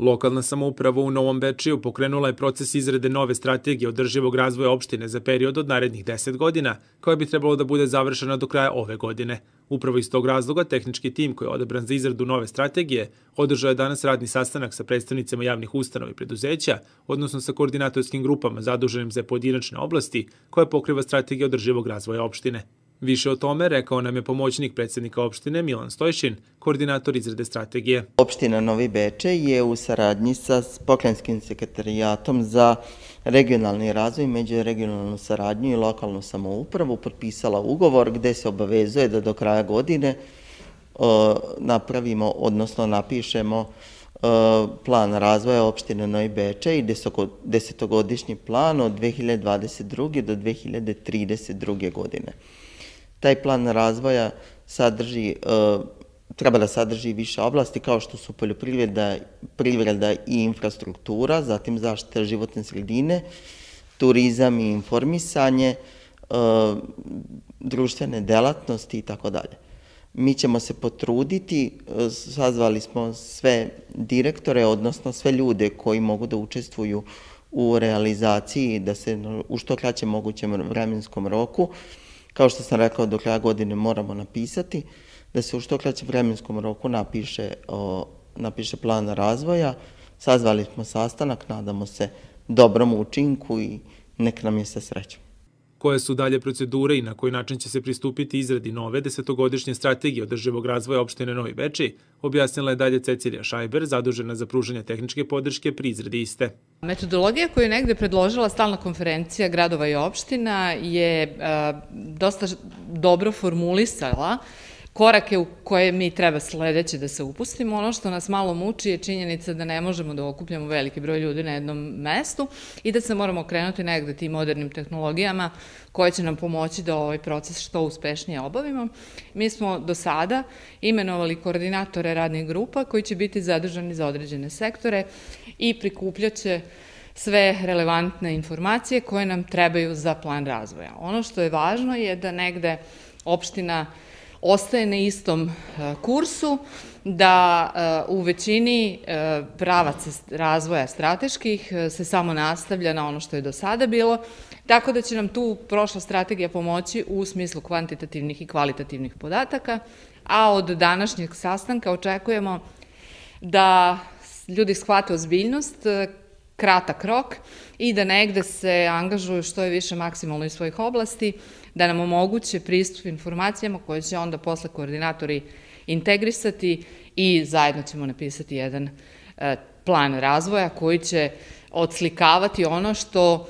Lokalna samouprava u Novom Bečiju pokrenula je proces izrade nove strategije održivog razvoja opštine za period od narednih 10 godina, koja bi trebalo da bude završena do kraja ove godine. Upravo iz tog razloga, tehnički tim koji je odebran za izradu nove strategije održao je danas radni sastanak sa predstavnicama javnih ustanova i preduzeća, odnosno sa koordinatorskim grupama zaduženim za pojedinačne oblasti koja pokriva strategija održivog razvoja opštine. Više o tome rekao nam je pomoćnik predsednika opštine Milan Stojšin, koordinator izrade strategije. Opština Novi Beče je u saradnji sa pokrenskim sekretarijatom za regionalni razvoj, međuregionalnu saradnju i lokalnu samoupravu potpisala ugovor gde se obavezuje da do kraja godine napravimo, odnosno napišemo plan razvoja opštine Novi Beče i desetogodišnji plan od 2022. do 2032. godine. Taj plan razvoja sadrži, e, treba da sadrži više oblasti kao što su poljoprivreda, privreda i infrastruktura, zatim zaštita životne sredine, turizam i informisanje, e, društvene delatnosti i tako dalje. Mi ćemo se potruditi, e, sazvali smo sve direktore, odnosno sve ljude koji mogu da učestvuju u realizaciji, da se u što kraćem mogućem vremenskom roku, Kao što sam rekao, do kraja godine moramo napisati, da se u što kraćem vremenskom roku napiše, o, napiše plan razvoja. Sazvali smo sastanak, nadamo se dobrom učinku i nek nam je sa srećom koje su dalje procedure i na koji način će se pristupiti izradi nove desetogodišnje strategije održivog razvoja opštine Novi Beči, objasnila je dalje Cecilija Šajber, zadužena za pružanje tehničke podrške pri izradi iste. Metodologija koju je negde predložila stalna konferencija gradova i opština je a, dosta dobro formulisala korake u koje mi treba sledeće da se upustimo. Ono što nas malo muči je činjenica da ne možemo da okupljamo veliki broj ljudi na jednom mestu i da se moramo okrenuti negde tim modernim tehnologijama koje će nam pomoći da ovaj proces što uspešnije obavimo. Mi smo do sada imenovali koordinatore radnih grupa koji će biti zadržani za određene sektore i prikupljaće sve relevantne informacije koje nam trebaju za plan razvoja. Ono što je važno je da negde opština ostaje na istom e, kursu, da e, u većini e, pravaca razvoja strateških se samo nastavlja na ono što je do sada bilo, tako da će nam tu prošla strategija pomoći u smislu kvantitativnih i kvalitativnih podataka, a od današnjeg sastanka očekujemo da ljudi shvate ozbiljnost, kratak rok i da negde se angažuju što je više maksimalno iz svojih oblasti, da nam omoguće pristup informacijama koje će onda posle koordinatori integrisati i zajedno ćemo napisati jedan e, plan razvoja koji će odslikavati ono što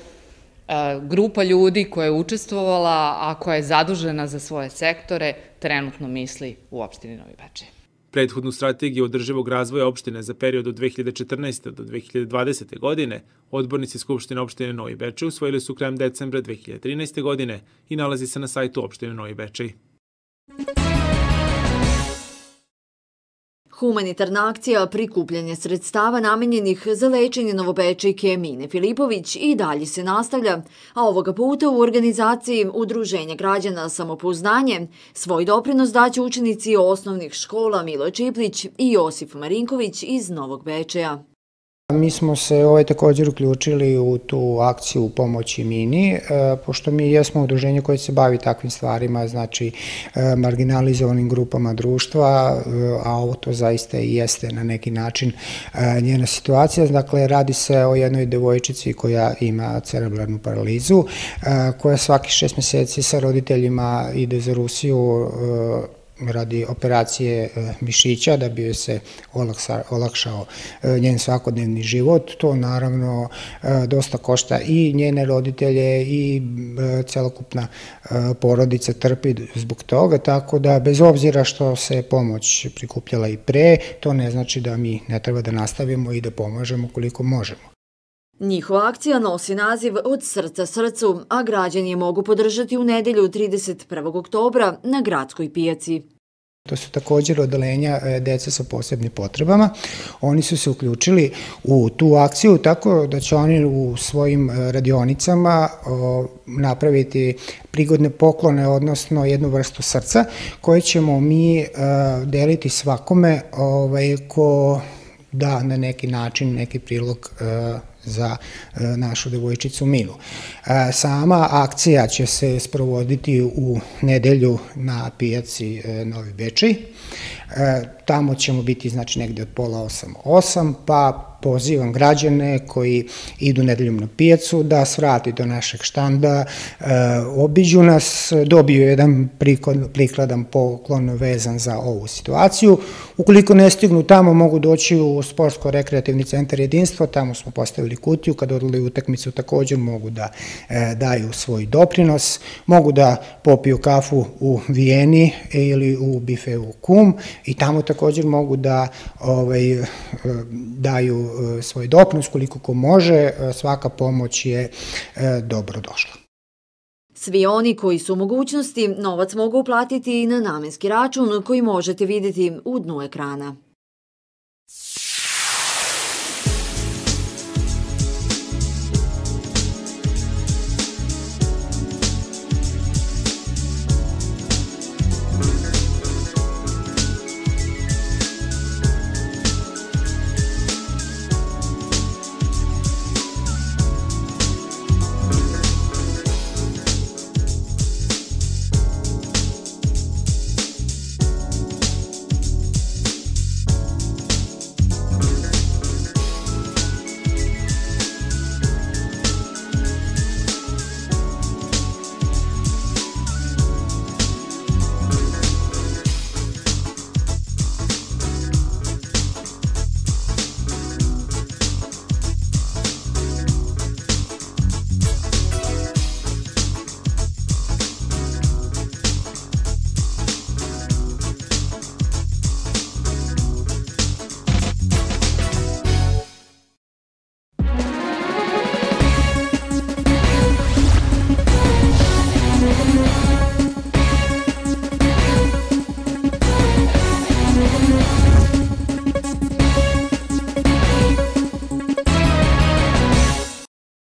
e, grupa ljudi koja je učestvovala, a koja je zadužena za svoje sektore, trenutno misli u opštini Novi Bečej. Prethodnu strategiju održivog razvoja opštine za period od 2014. do 2020. godine odbornici Skupštine opštine Novi Bečej usvojili su krajem decembra 2013. godine i nalazi se na sajtu opštine Novi Bečej. Humanitarna akcija prikupljanje sredstava namenjenih za lečenje Novobečejke Mine Filipović i dalje se nastavlja, a ovoga puta u organizaciji Udruženja građana Samopouznanje svoj doprinos daće učenici osnovnih škola Milo Čiplić i Josif Marinković iz Novog Bečeja. Mi smo se ovaj također uključili u tu akciju pomoći Mini, e, pošto mi jesmo udruženje koje se bavi takvim stvarima, znači e, marginalizovanim grupama društva, e, a ovo to zaista i jeste na neki način njena situacija. Dakle, radi se o jednoj devojčici koja ima cerebralnu paralizu, koja svaki šest meseci sa roditeljima ide za Rusiju radi operacije e, mišića da bi se olakšao e, njen svakodnevni život. To naravno e, dosta košta i njene roditelje i celokupna porodica trpi zbog toga, tako da bez obzira što se pomoć prikupljala i pre, to ne znači da mi ne treba da nastavimo i da pomažemo koliko možemo. Njihova akcija nosi naziv Od srca srcu, a građani je mogu podržati u nedelju 31. oktobra na gradskoj pijaci. To su također odelenja e, deca sa posebnim potrebama. Oni su se uključili u tu akciju tako da će oni u svojim e, radionicama napraviti prigodne poklone, odnosno jednu vrstu srca koje ćemo mi e, deliti svakome ovaj, ko da na neki način neki prilog za našu devojčicu Milu. Sama akcija će se sprovoditi u nedelju na pijaci Novi Bečej. Tamo ćemo biti znači negde od pola osam osam, pa pozivam građane koji idu nedeljom na pijacu da svrati do našeg štanda, e, obiđu nas, dobiju jedan prikladan poklon vezan za ovu situaciju. Ukoliko ne stignu tamo, mogu doći u Sportsko-rekreativni centar jedinstva, tamo smo postavili kutiju, kad odali utakmicu također mogu da e, daju svoj doprinos, mogu da popiju kafu u Vijeni ili u bifeu Kum i tamo također mogu da ovaj, e, daju svoj doprinos koliko ko može, e, svaka pomoć je e, dobro došla. Svi oni koji su mogućnosti novac mogu uplatiti i na namenski račun koji možete videti u dnu ekrana.